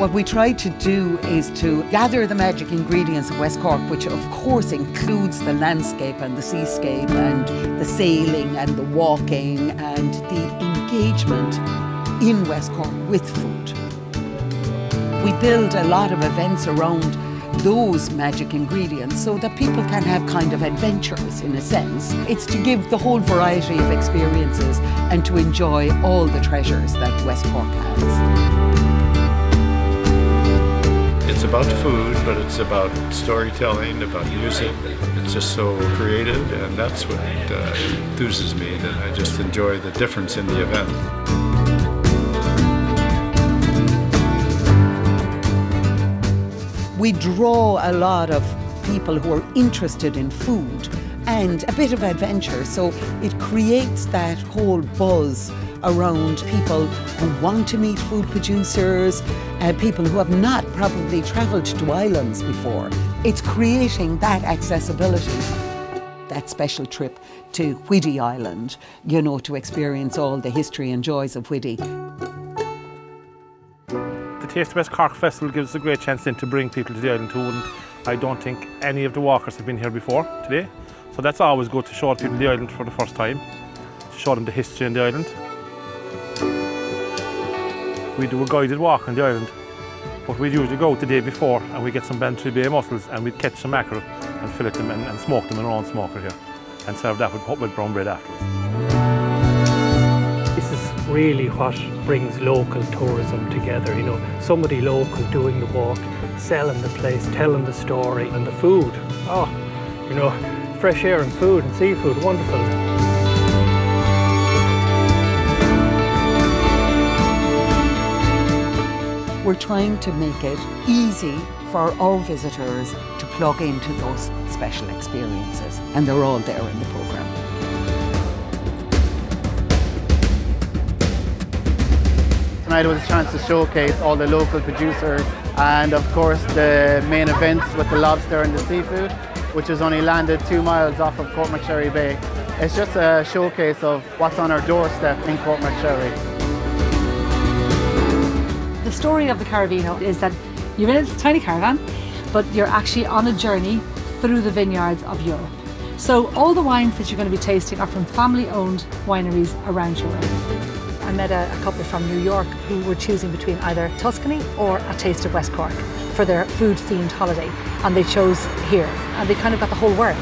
What we try to do is to gather the magic ingredients of West Cork, which of course includes the landscape and the seascape and the sailing and the walking and the engagement in West Cork with food. We build a lot of events around those magic ingredients so that people can have kind of adventures in a sense. It's to give the whole variety of experiences and to enjoy all the treasures that West Cork has. It's about food, but it's about storytelling, about music. It's just so creative, and that's what uh, enthuses me, that I just enjoy the difference in the event. We draw a lot of people who are interested in food and a bit of adventure, so it creates that whole buzz around people who want to meet food producers, uh, people who have not probably travelled to islands before. It's creating that accessibility. That special trip to Whiddy Island, you know, to experience all the history and joys of Whiddy. The Taste of West Cork Festival gives us a great chance then to bring people to the island who wouldn't, I don't think any of the walkers have been here before today. So that's always good to show people the island for the first time, to show them the history in the island. We do a guided walk on the island, but we'd usually go the day before and we get some Bantry Bay mussels and we'd catch some mackerel and fillet them and, and smoke them in our own smoker here and serve that with, with brown bread afterwards. This is really what brings local tourism together, you know, somebody local doing the walk, selling the place, telling the story and the food. Oh, you know, fresh air and food and seafood, wonderful. We're trying to make it easy for our visitors to plug into those special experiences, and they're all there in the programme. Tonight was a chance to showcase all the local producers and of course the main events with the lobster and the seafood, which is only landed two miles off of Courtmacsherry Bay. It's just a showcase of what's on our doorstep in Courtmacsherry. The story of the Caravino is that you're in a tiny caravan, but you're actually on a journey through the vineyards of Europe. So all the wines that you're going to be tasting are from family-owned wineries around Europe. I met a, a, couple from New York who were choosing between either Tuscany or a taste of West Cork for their food-themed holiday, and they chose here, and they kind of got the whole world.